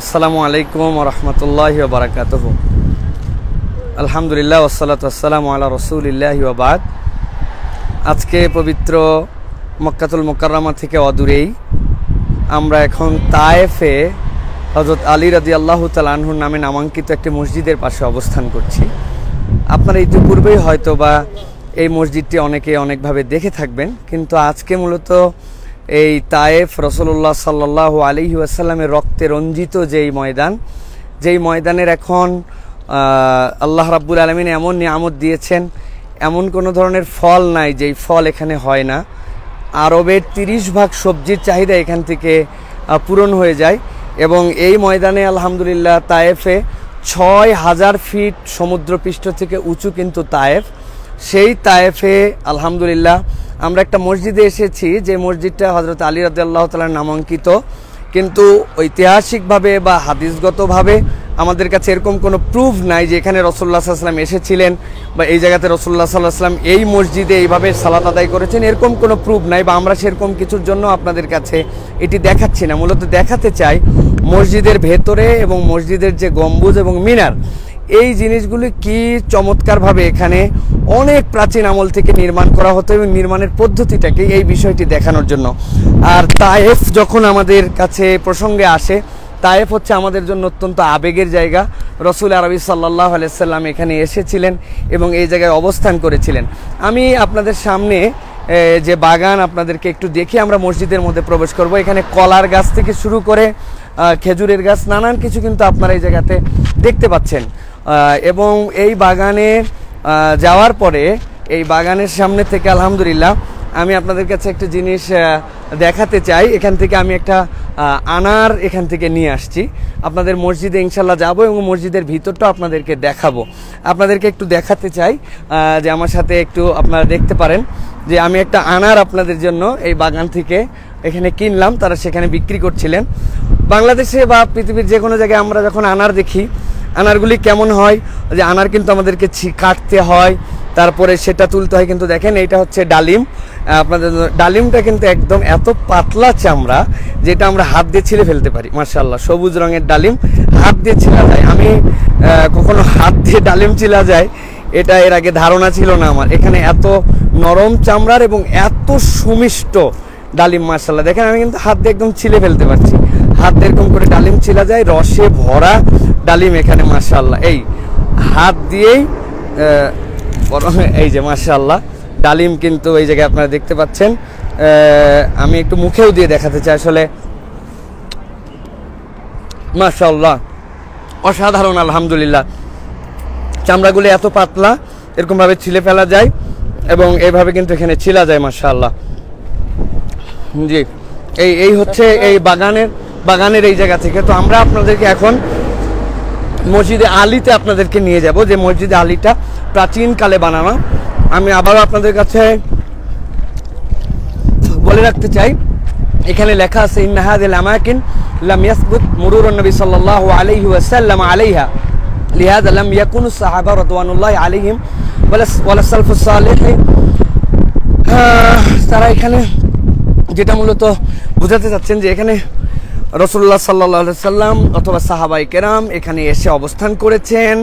আসসালামু আলাইকুম রহমতুল্লাহ বারাকাতহ। আলহামদুলিল্লাহ ওসালাত আসসালামু আল্লাহ রসুলিল্লাহ বাদ। আজকে পবিত্র মক্কাতুল মোকাররমা থেকে অদূরেই আমরা এখন তায়েফে হজরত আলী রাজি আল্লাহ তালাহুর নামে নামাঙ্কিত একটি মসজিদের পাশে অবস্থান করছি। আপনারা ইতিপূর্বেই হয়তো বা এই মসজিদটি অনেকে অনেকভাবে দেখে থাকবেন, কিন্তু আজকে মূলত এই তায়েফ রসল্লাহ সাল্লাহ আলী আসাল্লামের রক্তে রঞ্জিত যেই ময়দান, যেই ময়দানের এখন আল্লাহ রাব্বুল আলমিন এমন নিয়ামত দিয়েছেন, এমন কোনো ধরনের ফল নাই যেই ফল এখানে হয় না। আরবের তিরিশ ভাগ সবজির চাহিদা এখান থেকে পূরণ হয়ে যায় এবং এই ময়দানে আলহামদুলিল্লাহ তায়েফে ছয় হাজার ফিট সমুদ্রপৃষ্ঠ থেকে উঁচু কিন্তু তায়েফ। সেই তায়েফে আলহামদুলিল্লাহ আমরা একটা মসজিদে এসেছি, যে মসজিদটা হজরত আলী রাজ্লাহ তালার নামাঙ্কিত। কিন্তু ঐতিহাসিকভাবে বা হাদিসগতভাবে আমাদের কাছে এরকম কোনো প্রুফ নাই যে এখানে রসল্লা সাল্লাম এসেছিলেন বা এই জায়গাতে রসল্লা সাল্লাম এই মসজিদে এইভাবে সালাত আদায় করেছেন, এরকম কোনো প্রুফ নাই বা আমরা সেরকম কিছুর জন্য আপনাদের কাছে এটি দেখাচ্ছি না। মূলত দেখাতে চাই মসজিদের ভেতরে এবং মসজিদের যে গম্বুজ এবং মিনার এই জিনিসগুলি কি চমৎকারভাবে এখানে অনেক প্রাচীন আমল থেকে নির্মাণ করা হতো এবং নির্মাণের পদ্ধতিটাকে এই বিষয়টি দেখানোর জন্য। আর তায়েফ যখন আমাদের কাছে প্রসঙ্গে আসে, তায়েফ হচ্ছে আমাদের জন্য অত্যন্ত আবেগের জায়গা। রসুল আরবি সাল্লাহ আলাইসাল্লাম এখানে এসেছিলেন এবং এই জায়গায় অবস্থান করেছিলেন। আমি আপনাদের সামনে যে বাগান আপনাদেরকে একটু দেখে আমরা মসজিদের মধ্যে প্রবেশ করব। এখানে কলার গাছ থেকে শুরু করে খেজুরের গাছ, নানান কিছু কিন্তু আপনারা এই জায়গাতে দেখতে পাচ্ছেন। এবং এই বাগানে যাওয়ার পরে এই বাগানের সামনে থেকে আলহামদুলিল্লাহ আমি আপনাদের কাছে একটা জিনিস দেখাতে চাই। এখান থেকে আমি একটা আনার এখান থেকে নিয়ে আসছি। আপনাদের মসজিদে ইনশাল্লাহ যাব এবং মসজিদের ভিতরটা আপনাদেরকে দেখাবো। আপনাদেরকে একটু দেখাতে চাই যে আমার সাথে একটু আপনারা দেখতে পারেন যে আমি একটা আনার আপনাদের জন্য এই বাগান থেকে এখানে কিনলাম। তারা সেখানে বিক্রি করছিলেন। বাংলাদেশে বা পৃথিবীর যে কোনো জায়গায় আমরা যখন আনার দেখি আনারগুলি কেমন হয়? যে আনার কিন্তু আমাদেরকে কাটতে হয়, তারপরে সেটা তুলতে হয়। কিন্তু দেখেন, এইটা হচ্ছে ডালিম। আপনাদের ডালিমটা কিন্তু একদম এত পাতলা চামড়া, যেটা আমরা হাত দিয়ে ছিঁড়ে ফেলতে পারি। মার্শাল্লাহ সবুজ রঙের ডালিম। হাত দিয়ে ছিলা যায়। আমি কখনো হাত দিয়ে ডালিম ছিলা যায়, এটা এর আগে ধারণা ছিল না আমার। এখানে এত নরম চামড়ার এবং এত সুমিষ্ট ডালিম মার্শাল্লাহ দেখেন, আমি কিন্তু হাত দিয়ে একদম ছিলে ফেলতে পারছি। হাত দিয়ে এরকম করে ডালিম ছিলা যায়, রসে ভরা ডালিম এখানে মার্শাল্লাহ এই হাত দিয়েই এই যে মার্শাল্লাহ ডালিম কিন্তু এই জায়গায় আপনারা দেখতে পাচ্ছেন। আমি একটু মুখেও দিয়ে দেখাতে চাই আসলে। মার্শাল্লাহ অসাধারণ, আলহামদুলিল্লাহ। চামড়াগুলি এত পাতলা, এরকমভাবে ছিলে ফেলা যায় এবং এইভাবে কিন্তু এখানে ছিলা যায় মার্শাল্লাহ জি, এই এই হচ্ছে এই বাগানের বাগানের এই জায়গা থেকে। তো আমরা আপনাদেরকে এখন মসজিদে আলিতে আপনাদেরকে নিয়ে যাব, যে মসজিদে আলিটা প্রাচীনকালে বানানো। আমি আবারও আপনাদের কাছে বলে রাখতে চাই, এখানে লেখা আছে ইন্নাহাদিল আমাকিন লাম ইয়াসবুত মুরুর নবী সাল্লাল্লাহু আলাইহি ওয়াসাল্লাম আলাইহা, লিহাযা লাম ইয়াকুনু সাহাবা রাদওয়ানুল্লাহি আলাইহিম ওয়ালা সালফুস সালিহ। তারা এখানে যেটা মূলত বোঝাতে চাচ্ছেন যে এখানে রসুল্লাহ সাল্লা সাল্লাম অথবা সাহাবাই কেরাম এখানে এসে অবস্থান করেছেন,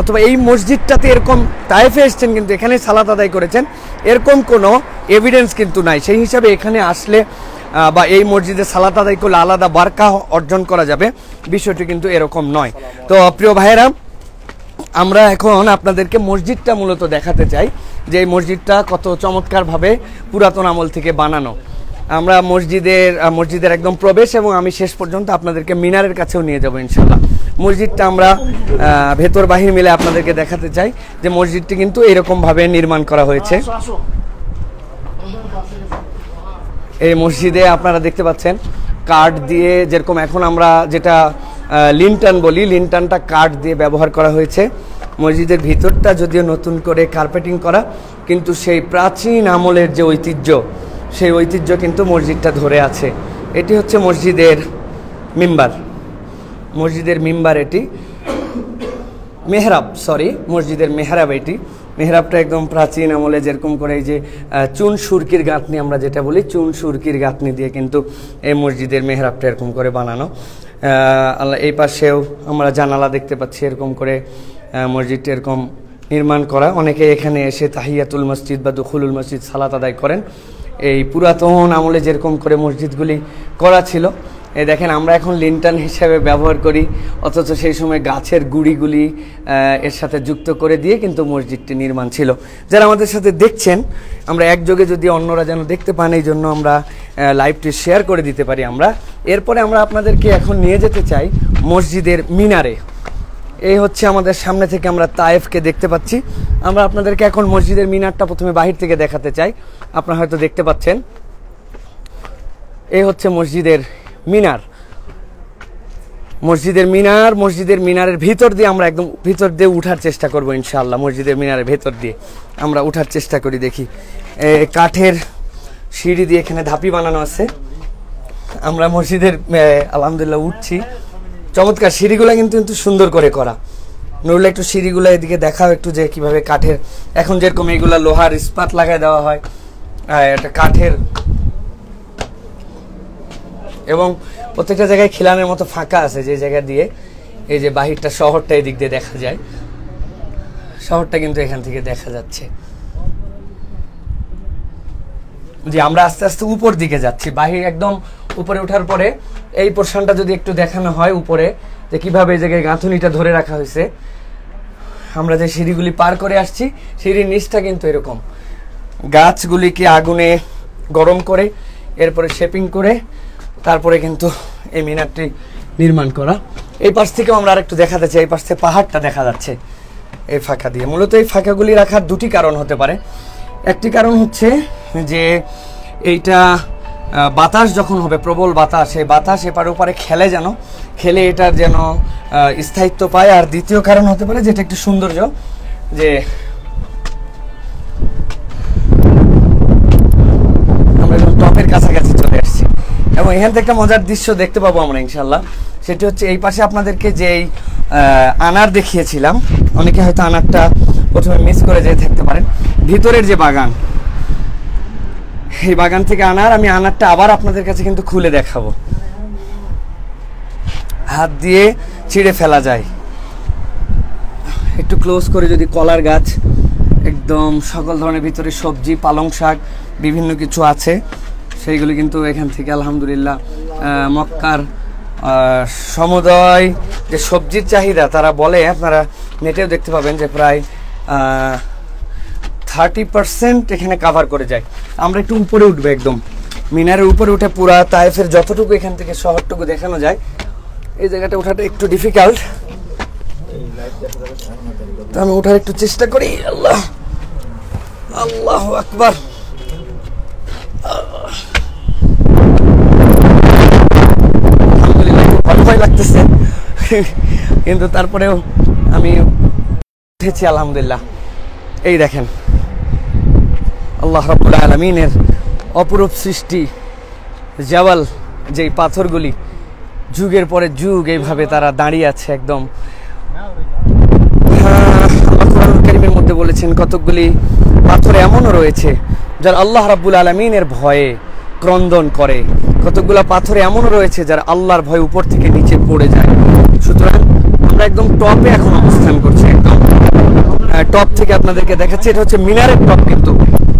অথবা এই মসজিদটাতে এরকম তাইফে এসছেন কিন্তু এখানে সালাত আদায় করেছেন, এরকম কোনো এভিডেন্স কিন্তু নাই। সেই হিসাবে এখানে আসলে বা এই মসজিদে সালাত আদায় করলে আলাদা বার্কা অর্জন করা যাবে। বিষয়টি কিন্তু এরকম নয়। তো প্রিয় ভাইয়েরা, আমরা এখন আপনাদেরকে মসজিদটা মূলত দেখাতে চাই যে এই মসজিদটা কত চমৎকারভাবে পুরাতন আমল থেকে বানানো। আমরা মসজিদের মসজিদের একদম প্রবেশ এবং আমি শেষ পর্যন্ত আপনাদেরকে মিনারের কাছেও নিয়ে যাব ইনশাল্লাহ মসজিদটা আমরা ভেতর বাহির মিলে আপনাদেরকে দেখাতে চাই যে মসজিদটি কিন্তু এরকমভাবে নির্মাণ করা হয়েছে। এই মসজিদে আপনারা দেখতে পাচ্ছেন কাঠ দিয়ে যেরকম এখন আমরা যেটা লিনটান বলি লিনটানটা কাঠ দিয়ে ব্যবহার করা হয়েছে। মসজিদের ভিতরটা যদিও নতুন করে কার্পেটিং করা কিন্তু সেই প্রাচীন আমলের যে ঐতিহ্য সেই ঐতিহ্য কিন্তু মসজিদটা ধরে আছে। এটি হচ্ছে মসজিদের মিম্বার। মসজিদের মিম্বার এটি। মেহরাব সরি মসজিদের মেহরাব এটি। মেহরাবটা একদম প্রাচীন আমলে যেরকম করে এই যে চুন সুরকির গাঁথনি আমরা যেটা বলি, চুন সুরকির গাঁথনি দিয়ে কিন্তু এই মসজিদের মেহরাবটা এরকম করে বানানো। আল্লাহ, এই পাশেও আমরা জানালা দেখতে পাচ্ছি এরকম করে মসজিদটি এরকম নির্মাণ করা। অনেকে এখানে এসে তাহিয়াতুল মসজিদ বা দুখুলুল মসজিদ সালাত আদায় করেন। এই পুরাতন আমলে যেরকম করে মসজিদগুলি করা ছিল। এই দেখেন, আমরা এখন লিন্টান হিসাবে ব্যবহার করি, অথচ সেই সময় গাছের গুড়িগুলি এর সাথে যুক্ত করে দিয়ে কিন্তু মসজিদটি নির্মাণ ছিল। যারা আমাদের সাথে দেখছেন, আমরা একযোগে যদি অন্যরা যেন দেখতে পান, এই জন্য আমরা লাইভটি শেয়ার করে দিতে পারি আমরা। এরপরে আমরা আপনাদেরকে এখন নিয়ে যেতে চাই মসজিদের মিনারে। এই হচ্ছে আমাদের সামনে থেকে আমরা তায়েফকে দেখতে পাচ্ছি। আমরা আপনাদেরকে এখন মসজিদের মিনারটা প্রথমে বাহির থেকে দেখাতে চাই। আপনারা হয়তো দেখতে পাচ্ছেন। এই হচ্ছে মসজিদের মিনার। মসজিদের মিনার, মসজিদের মিনারের ভিতর দিয়ে আমরা একদম ভিতর দিয়ে উঠার চেষ্টা করব ইনশাআল্লাহ, মসজিদের মিনারের ভেতর দিয়ে। আমরা উঠার চেষ্টা করি, দেখি। কাঠের সিঁড়ি দিয়ে এখানে ধাপি বানানো আছে। আমরা মসজিদের আলহামদুলিল্লাহ উঠছি। চমৎকার সিঁড়িগুলো কিন্তু কিন্তু সুন্দর করে করা। নুরুল্লাহ একটু সিঁড়িগুলো এদিকে দেখাও একটু যে কীভাবে কাঠের এখন যেরকম এইগুলা লোহার ইস্পাত লাগাই দেওয়া হয় এটা কাঠের। এবং প্রত্যেকটা জায়গায় খিলানের মতো ফাঁকা আছে যে জায়গা দিয়ে এই যে বাহিরটা শহরটা এদিক দিয়ে দেখা যায়। শহরটা কিন্তু এখান থেকে দেখা যাচ্ছে। যে আমরা আস্তে আস্তে উপর দিকে যাচ্ছি। বাহির একদম উপরে ওঠার পরে এই পোর্শনটা যদি একটু দেখানো হয় উপরে, যে কীভাবে এই জায়গায় গাঁথুনিটা ধরে রাখা হয়েছে। আমরা যে সিঁড়িগুলি পার করে আসছি, সিঁড়ির নিচটা কিন্তু এরকম। গাছগুলিকে আগুনে গরম করে, এরপরে শেপিং করে, তারপরে কিন্তু এই মিনারটি নির্মাণ করা। এই পাশ থেকেও আমরা আরেকটু দেখাতে চাই, এই পাশ থেকে পাহাড়টা দেখা যাচ্ছে এই ফাঁকা দিয়ে। মূলত এই ফাঁকাগুলি রাখার দুটি কারণ হতে পারে। একটি কারণ হচ্ছে যে এইটা বাতাস যখন হবে, প্রবল বাতাস এই বাতাস এপার ওপারে খেলে যেন, খেলে এটার যেন স্থায়িত্ব পায়। আর দ্বিতীয় কারণ হতে পারে যেটা একটু সৌন্দর্য, যে আমরা কাছাকাছি চলে আসছি। এবং এখান থেকে একটা মজার দৃশ্য দেখতে পাবো আমরা ইনশাল্লাহ সেটি হচ্ছে এই পাশে আপনাদেরকে যেই আনার দেখিয়েছিলাম, অনেকে হয়তো আনারটা প্রথমে মিস করে যেয়ে থাকতে পারেন। ভিতরের যে বাগান এই বাগান থেকে আনার, আমি আনারটা আবার আপনাদের কাছে কিন্তু খুলে দেখাবো। হাত দিয়ে ছিঁড়ে ফেলা যায়। একটু ক্লোজ করে যদি কলার গাছ, একদম সকল ধরনের ভিতরে সবজি, পালং শাক, বিভিন্ন কিছু আছে, সেইগুলি কিন্তু এখান থেকে আলহামদুলিল্লাহ মক্কার সমুদয় যে সবজির চাহিদা, তারা বলে, আপনারা নেটেও দেখতে পাবেন যে প্রায় থার্টি পার্সেন্ট এখানে কাভার করে যায়। আমরা একটু উপরে উঠবো একদম। মিনারের উপরে উঠে পুরা তাইফের যতটুকু এখান থেকে শহরটুকু দেখানো যায়, এই জায়গাটা ওঠাটা একটু ডিফিকাল্ট তো আমি ওঠার একটু চেষ্টা করি, আল্লাহ আল্লাহ আকবার। ভয় লাগতেছে। কিন্তু তারপরেও আমি উঠেছি, আলহামদুলিল্লাহ। এই দেখেন আল্লাহ রাব্বুল আলমিনের অপরূপ সৃষ্টি জাওয়াল যেই পাথরগুলি, যুগের পরে যুগ এইভাবে তারা দাঁড়িয়ে আছে একদম। কারীমের মধ্যে বলেছেন, কতকগুলি পাথর এমনও রয়েছে যার আল্লাহ রাব্বুল আলমিনের ভয়ে ক্রন্দন করে। কতকগুলো পাথর এমনও রয়েছে যার আল্লাহর ভয় উপর থেকে নিচে পড়ে যায়। সুতরাং আমরা একদম টপে এখন অবস্থান করছি একদম। টপ থেকে আপনাদেরকে দেখাচ্ছি, এটা হচ্ছে মিনারের টপ কিন্তু।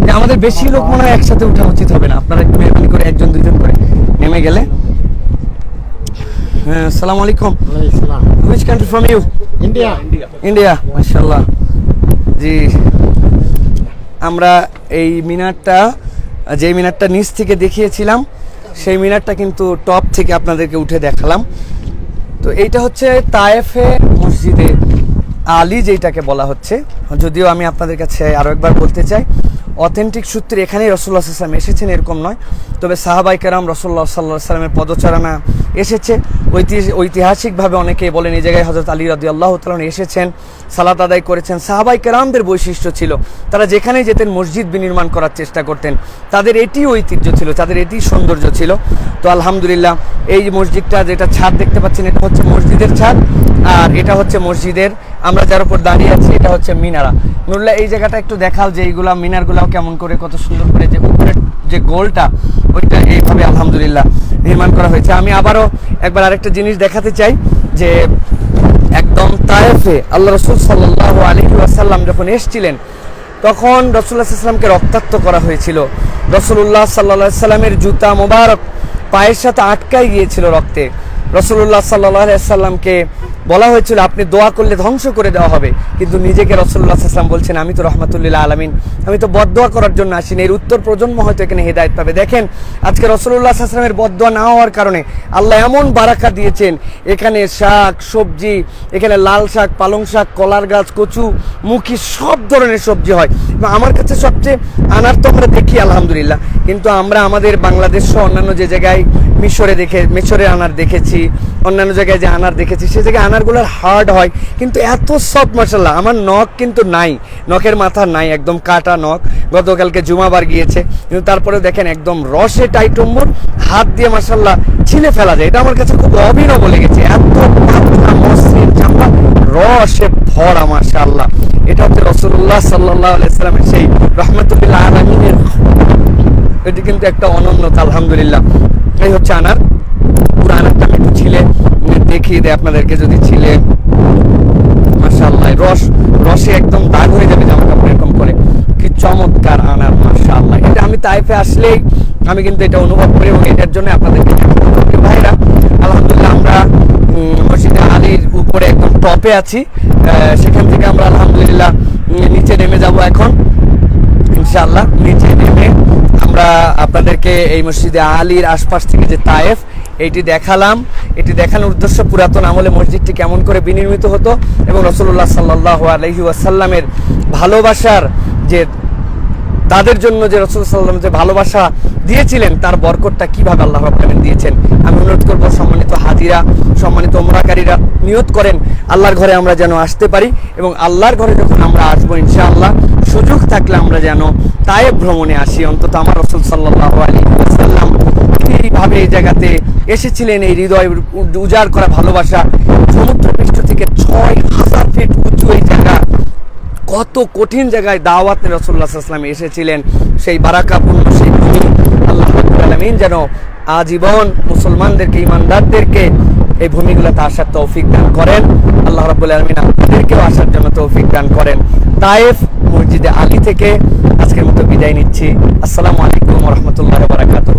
যে আমাদের বেশি লোক মনে হয় একসাথে উঠা উচিত হবে না। আপনারা একটু মেহরবানি করে একজন দুইজন করে নেমে গেলে। হ্যাঁ আসসালামু আলাইকুম। Which country from you India India মাশাল্লাহ জি। আমরা এই মিনারটা যে মিনারটা নিচ থেকে দেখিয়েছিলাম সেই মিনারটা কিন্তু টপ থেকে আপনাদেরকে উঠে দেখালাম। তো এইটা হচ্ছে তায়েফে মসজিদে আলী যেটাকে বলা হচ্ছে। যদিও আমি আপনাদের কাছে আরও একবার বলতে চাই অথেন্টিক সূত্রে এখানেই রসুল্লাহ সাল্লাম এসেছেন, এরকম নয়। তবে সাহাবাই কেরাম রসুল্লাহ সাল্লাহ সাল্লামের পদচারণা এসেছে। ঐতিহাসিক, ঐতিহাসিকভাবে অনেকে বলেন এই জায়গায় হজরত আলী রদি আল্লাহ তালন এসেছেন, সালাত আদায় করেছেন। সাহাবাই কেরামদের বৈশিষ্ট্য ছিল, তারা যেখানেই যেতেন মসজিদ বিনির্মাণ করার চেষ্টা করতেন। তাদের এটি ঐতিহ্য ছিল, তাদের এটি সৌন্দর্য ছিল। তো আলহামদুলিল্লাহ, এই মসজিদটা যেটা ছাদ দেখতে পাচ্ছেন, এটা হচ্ছে মসজিদের ছাদ, আর এটা হচ্ছে মসজিদের আমরা যার উপর দাঁড়িয়ে আছি, এটা হচ্ছে মিনারা। নুরুল্লাহ, এই জায়গাটা একটু দেখাও যে এইগুলা মিনারগুলাও কেমন করে, কত সুন্দর করে যে উপরের যে গোলটা, ওইটা এইভাবে আলহামদুলিল্লাহ নির্মাণ করা হয়েছে। আমি আবারও একবার আরেকটা জিনিস দেখাতে চাই যে একদম তায়েফে আল্লাহ রসুল সাল্লাহ আলী ওয়াসাল্লাম যখন এসছিলেন, তখন রসুল্লাহ সাল্লামকে রক্তাক্ত করা হয়েছিল। রসুল্লাহ সাল্লা সাল্লামের জুতা মোবারক পায়ের সাথে আটকাই গিয়েছিল রক্তে। রসুল্লাহ সাল্লাহ সাল্লামকে বলা হয়েছিল, আপনি দোয়া করলে ধ্বংস করে দেওয়া হবে। কিন্তু নিজেকে রসুল্লাহ সাল্লাম বলছেন, আমি তো রহমতুল্লাহ আলমিন, আমি তো বদোয়া করার জন্য আসিনি। এর উত্তর প্রজন্ম হয়তো এখানে হেদায়ত পাবে। দেখেন, আজকে রসুল্লাহ সাল্লামের বদোয়া না হওয়ার কারণে আল্লাহ এমন বারাকা দিয়েছেন, এখানে শাক, সবজি, এখানে লাল শাক, পালং শাক, কলার গাছ, কচু, মুখী, সব ধরনের সবজি হয়। আমার কাছে সবচেয়ে আনার তো আমরা দেখি, আলহামদুলিল্লাহ। কিন্তু আমরা আমাদের বাংলাদেশ সহ অন্যান্য যে জায়গায় মিশরে দেখে মিশরে আনার দেখেছি, অন্যান্য জায়গায় যে আনার দেখেছি, সে জায়গায় আনারগুলোর হার্ড হয়। কিন্তু এত সফট মশাল্লাহ আমার নখ কিন্তু নাই। নখের মাথা নাই, একদম কাটা নখ গতকালকে জুমাবার গিয়েছে। কিন্তু তারপরে দেখেন একদম রসে টাইটম্বর হাত দিয়ে মাসাল্লাহ ছিলে ফেলা যায়। এটা আমার কাছে খুব অভিনব লেগেছে। এত চামড়া, রসে ভরা মাসাল্লাহ এটা হচ্ছে রসুল্লাহ সাল্লাহ আলাইসালামের সেই রহমতুল্লাহ আলমিনের এটি কিন্তু একটা অনন্যতা, আলহামদুলিল্লাহ। এই হচ্ছে আনার। পুরো আনারটা ছিলে। দেখিয়ে দেয় আপনাদেরকে যদি ছিলে। মাশাআল্লাহ, রস, রসে একদম দাগ হয়ে যাবে জামা কাপড় এরকম করে। কি চমৎকার আনার, মাশাআল্লাহ। এটা আমি তাইফে আসলেই আমি কিন্তু এটা অনুভব করি এবং এটার জন্য আপনাদেরকে ভাইরা, আলহামদুলিল্লাহ আমরা মসজিদে আলীর উপরে একদম টপে আছি। সেখান থেকে আমরা আলহামদুলিল্লাহ নিচে নেমে যাব এখন। ইনশাআল্লাহ, নিচে নেমে আমরা আপনাদেরকে এই মসজিদে আলীর আশপাশ থেকে যে তায়েফ এইটি দেখালাম। এটি দেখানোর উদ্দেশ্য পুরাতন আমলে মসজিদটি কেমন করে বিনির্মিত হতো এবং রসুল্লাহ সাল্লাহ আলহি ওয়াসাল্লামের ভালোবাসার যে, তাদের জন্য যে রসুল সাল্লাম যে ভালোবাসা দিয়েছিলেন, তার বরকতটা কীভাবে আল্লাহ রাবুল দিয়েছেন? আমি অনুরোধ করব, সম্মানিত হাজিরা, সম্মানিত ওমরাকারীরা নিয়ত করেন, আল্লাহর ঘরে আমরা যেন আসতে পারি এবং আল্লাহর ঘরে যখন আমরা আসব, ইনশাআল্লাহ, সুযোগ থাকলে আমরা যেন তায়ে ভ্রমণে আসি। অন্তত আমার রসুল সাল্লাহ আলী সাল্লাম এইভাবে এই জায়গাতে এসেছিলেন, এই হৃদয় উজাড় করা ভালোবাসা সমুদ্র পৃষ্ঠ থেকে ছয় হাজার ফিট উঁচু এই জায়গা, কত কঠিন জায়গায় দাওয়াত রসুল্লাহ এসেছিলেন, সেই বারাকাপূর্ণ সেই ভূমি আলমিন যেন আজীবন মুসলমানদেরকে, ইমানদারদেরকে এই ভূমিগুলোতে আসার তৌফিক দান করেন। আল্লাহ রাবুল আলমিন আপনাদেরকেও আসার জন্য তৌফিক দান করেন। তায়েফ মসজিদে আলী থেকে আজকের মতো বিদায় নিচ্ছি। আসসালামু আলাইকুম রহমতুল্লাহ বারাকাতুহ।